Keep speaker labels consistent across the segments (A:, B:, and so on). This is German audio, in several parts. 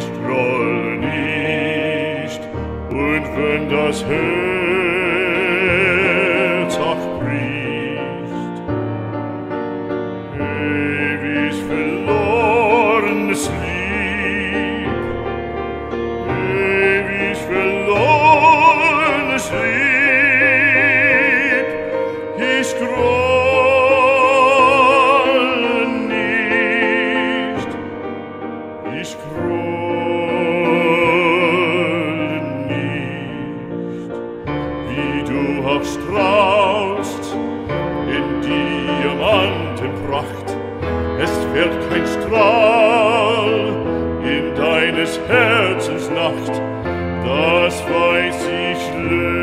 A: nicht, groll nicht, und wenn das Herz auch bricht, ewig verlorenes Lieb, ewig verlorenes Lieb, ich groll, das weiß ich längst.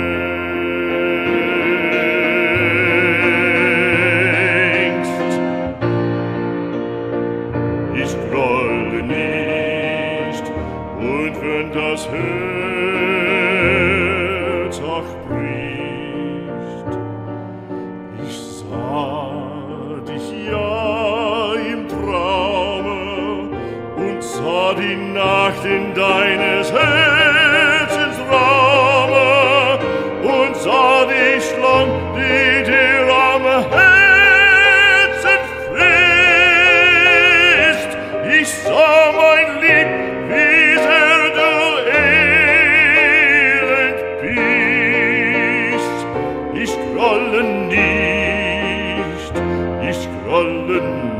A: Ich grolle nicht, und wenn das Herz auch bricht, ich sah dich ja im Traume und sah die Nacht in deines Herzens Ich grolle nicht, ich grolle nicht.